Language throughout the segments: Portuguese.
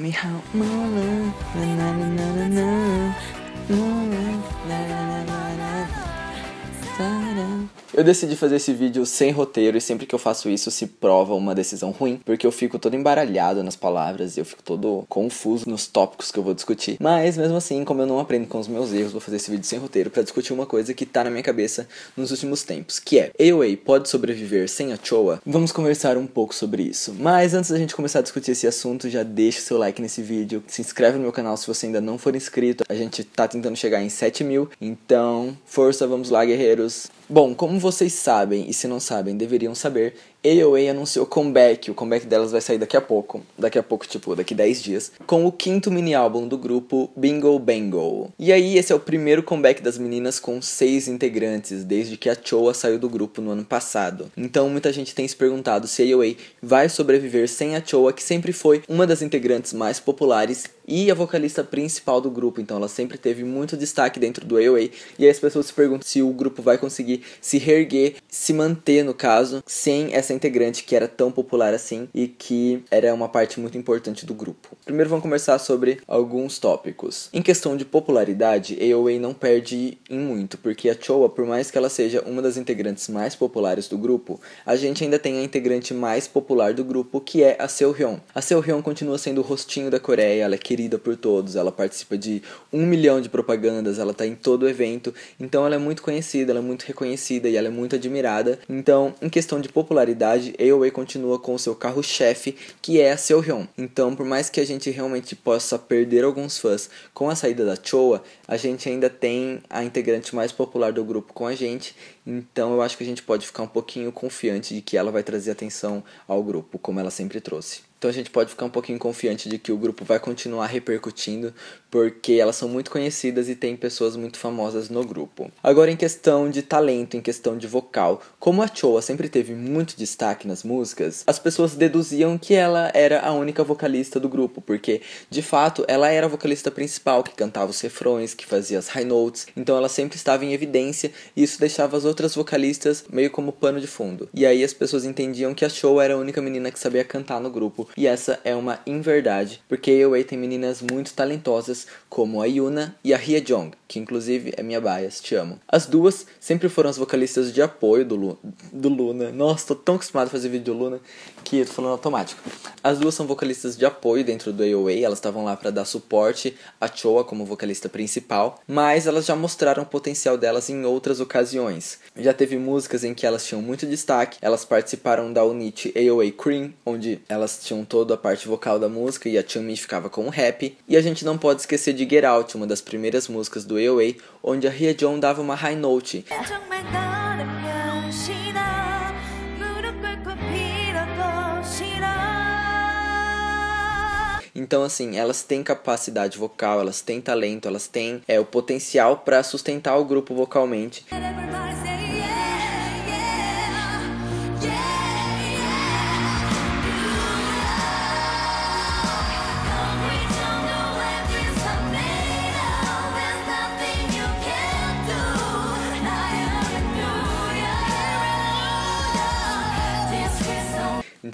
Me how more love, na na na na na more love, na na na na na, da da. Eu decidi fazer esse vídeo sem roteiro e sempre que eu faço isso se prova uma decisão ruim, porque eu fico todo embaralhado nas palavras e eu fico todo confuso nos tópicos que eu vou discutir. Mas mesmo assim, como eu não aprendo com os meus erros, vou fazer esse vídeo sem roteiro para discutir uma coisa que tá na minha cabeça nos últimos tempos, que é AOA pode sobreviver sem a Choa? Vamos conversar um pouco sobre isso. Mas antes da gente começar a discutir esse assunto, já deixa seu like nesse vídeo, se inscreve no meu canal se você ainda não for inscrito. A gente tá tentando chegar em 7 mil, então força, vamos lá, guerreiros. Bom, como vocês sabem, e se não sabem, deveriam saber, AOA anunciou comeback, o comeback delas vai sair daqui a pouco, daqui a pouco, tipo, daqui 10 dias, com o quinto mini álbum do grupo Bingo Bango. E aí, esse é o primeiro comeback das meninas com seis integrantes, desde que a Choa saiu do grupo no ano passado. Então, muita gente tem se perguntado se AOA vai sobreviver sem a Choa, que sempre foi uma das integrantes mais populares e a vocalista principal do grupo, então ela sempre teve muito destaque dentro do AOA. E aí as pessoas se perguntam se o grupo vai conseguir se reerguer, se manter no caso, sem essa integrante que era tão popular assim e que era uma parte muito importante do grupo. Primeiro vamos conversar sobre alguns tópicos. Em questão de popularidade, AOA não perde em muito, porque a Choa, por mais que ela seja uma das integrantes mais populares do grupo, a gente ainda tem a integrante mais popular do grupo, que é a Seohyun. A Seohyun continua sendo o rostinho da Coreia, ela é querida por todos, ela participa de um milhão de propagandas, ela tá em todo evento, então ela é muito conhecida, ela é muito reconhecida e ela é muito admirada. Então, em questão de popularidade, verdade, AOA continua com o seu carro-chefe, que é a Seohyun. Então, por mais que a gente realmente possa perder alguns fãs com a saída da Choa, a gente ainda tem a integrante mais popular do grupo com a gente. Então, eu acho que a gente pode ficar um pouquinho confiante de que ela vai trazer atenção ao grupo, como ela sempre trouxe. Então a gente pode ficar um pouquinho confiante de que o grupo vai continuar repercutindo, porque elas são muito conhecidas e tem pessoas muito famosas no grupo. Agora em questão de talento, em questão de vocal, como a Choa sempre teve muito destaque nas músicas, as pessoas deduziam que ela era a única vocalista do grupo, porque de fato ela era a vocalista principal que cantava os refrões, que fazia as high notes, então ela sempre estava em evidência e isso deixava as outras vocalistas meio como pano de fundo. E aí as pessoas entendiam que a Choa era a única menina que sabia cantar no grupo e essa é uma inverdade, porque AOA tem meninas muito talentosas como a Yuna e a Hye Jong, que inclusive é minha bias, te amo. As duas sempre foram as vocalistas de apoio do, Lu do Luna. Nossa, tô tão acostumado a fazer vídeo do Luna que eu tô falando automático. As duas são vocalistas de apoio dentro do AOA, elas estavam lá para dar suporte a Choa como vocalista principal, mas elas já mostraram o potencial delas em outras ocasiões. Já teve músicas em que elas tinham muito destaque, elas participaram da unit AOA Cream, onde elas tinham toda a parte vocal da música e a Chunmi ficava com o rap. E a gente não pode esquecer de Get Out, uma das primeiras músicas do AOA, onde a Jong dava uma high note. Então, assim, elas têm capacidade vocal, elas têm talento, elas têm é, o potencial para sustentar o grupo vocalmente.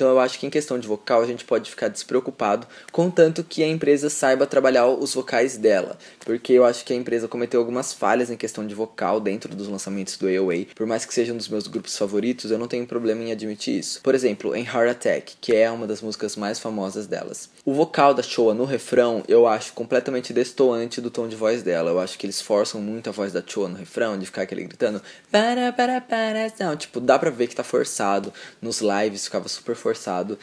Então eu acho que em questão de vocal a gente pode ficar despreocupado, contanto que a empresa saiba trabalhar os vocais dela, porque eu acho que a empresa cometeu algumas falhas em questão de vocal dentro dos lançamentos do AOA. Por mais que seja um dos meus grupos favoritos, eu não tenho problema em admitir isso. Por exemplo, em Heart Attack, que é uma das músicas mais famosas delas. O vocal da Choa no refrão eu acho completamente destoante do tom de voz dela. Eu acho que eles forçam muito a voz da Choa no refrão, de ficar aquele gritando para para para. Não, tipo, dá pra ver que tá forçado. Nos lives ficava super forçado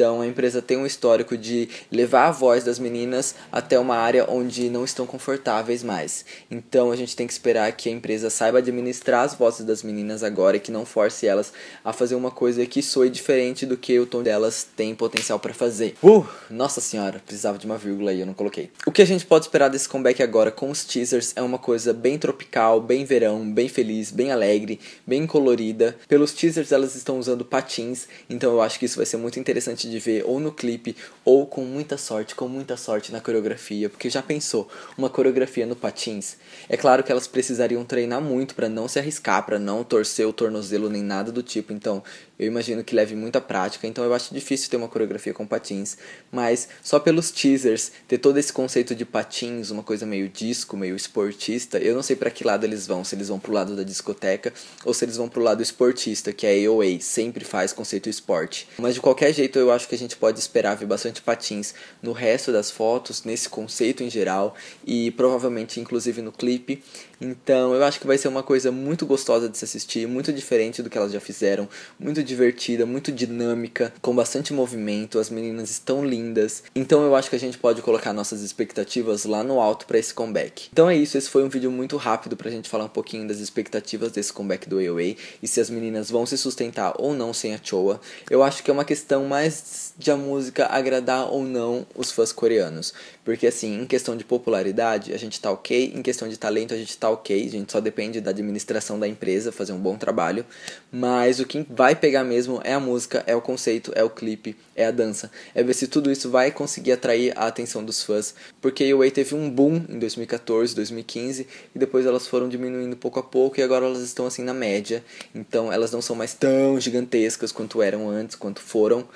Então a empresa tem um histórico de levar a voz das meninas até uma área onde não estão confortáveis mais. Então a gente tem que esperar que a empresa saiba administrar as vozes das meninas agora e que não force elas a fazer uma coisa que soe diferente do que o tom delas tem potencial para fazer. Uh, nossa senhora, precisava de uma vírgula aí, eu não coloquei. O que a gente pode esperar desse comeback agora com os teasers é uma coisa bem tropical, bem verão, bem feliz, bem alegre, bem colorida. Pelos teasers elas estão usando patins, então eu acho que isso vai ser muito interessante de ver ou no clipe ou com muita sorte, com muita sorte na coreografia, porque já pensou uma coreografia no patins? É claro que elas precisariam treinar muito para não se arriscar, para não torcer o tornozelo nem nada do tipo. Então, eu imagino que leve muita prática, então eu acho difícil ter uma coreografia com patins, mas só pelos teasers, ter todo esse conceito de patins, uma coisa meio disco, meio esportista, eu não sei para que lado eles vão, se eles vão pro lado da discoteca ou se eles vão pro lado esportista, que a AOA sempre faz conceito esporte. Mas de qualquer jeito, eu acho que a gente pode esperar ver bastante patins no resto das fotos, nesse conceito em geral e provavelmente inclusive no clipe. Então, eu acho que vai ser uma coisa muito gostosa de se assistir, muito diferente do que elas já fizeram, muito divertida, muito dinâmica, com bastante movimento, as meninas estão lindas. Então eu acho que a gente pode colocar nossas expectativas lá no alto para esse comeback. Então é isso, esse foi um vídeo muito rápido pra gente falar um pouquinho das expectativas desse comeback do AOA e se as meninas vão se sustentar ou não sem a Choa. Eu acho que é uma questão mais de a música agradar ou não os fãs coreanos. Porque assim, em questão de popularidade, a gente tá ok, em questão de talento, a gente tá ok, a gente só depende da administração da empresa fazer um bom trabalho. Mas o que vai pegar mesmo é a música, é o conceito, é o clipe, é a dança. É ver se tudo isso vai conseguir atrair a atenção dos fãs. Porque Way teve um boom em 2014, 2015, e depois elas foram diminuindo pouco a pouco, e agora elas estão assim na média. Então elas não são mais tão gigantescas quanto eram antes, quanto foram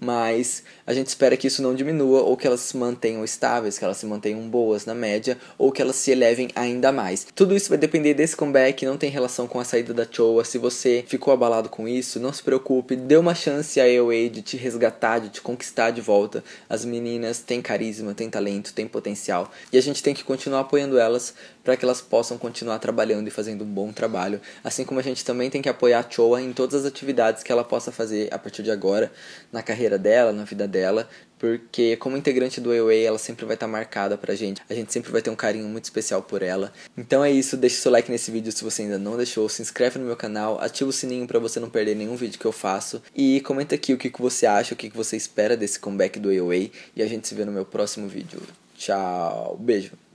mas a gente espera que isso não diminua ou que elas se mantenham estáveis, que elas se mantenham boas na média ou que elas se elevem ainda mais. Tudo isso vai depender desse comeback, não tem relação com a saída da Choa. Se você ficou abalado com isso, não se preocupe, dê uma chance a AOA de te resgatar, de te conquistar de volta. As meninas têm carisma, têm talento, têm potencial e a gente tem que continuar apoiando elas para que elas possam continuar trabalhando e fazendo um bom trabalho. Assim como a gente também tem que apoiar a Choa em todas as atividades que ela possa fazer a partir de agora na carreira carreira dela, na vida dela, porque como integrante do AOA ela sempre vai estar tá marcada pra gente. A gente sempre vai ter um carinho muito especial por ela. Então é isso, deixa seu like nesse vídeo se você ainda não deixou, se inscreve no meu canal, ativa o sininho para você não perder nenhum vídeo que eu faço e comenta aqui o que, que você acha, o que, que você espera desse comeback do AOA e a gente se vê no meu próximo vídeo. Tchau, beijo.